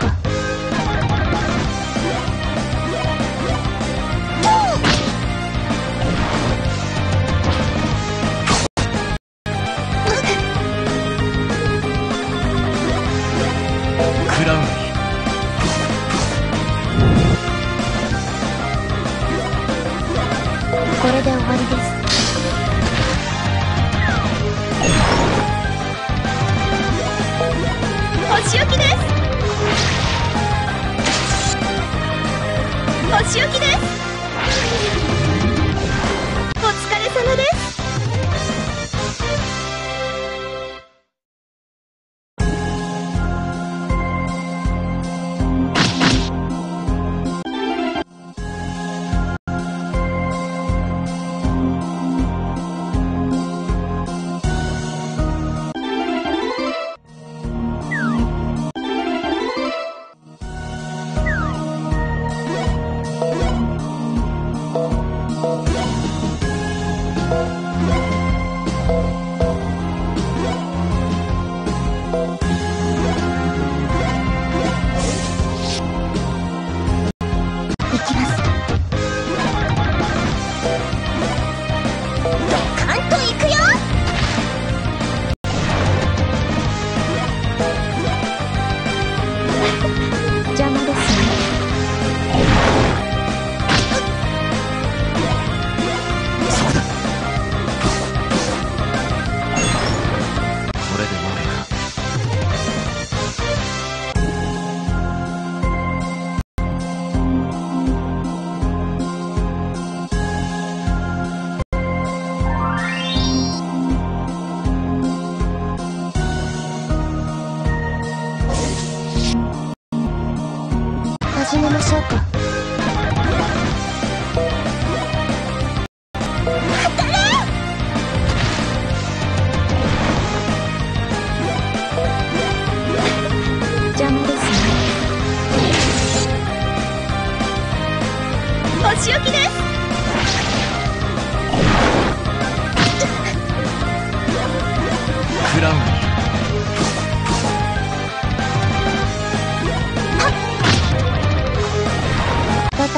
boca.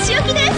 お気置きで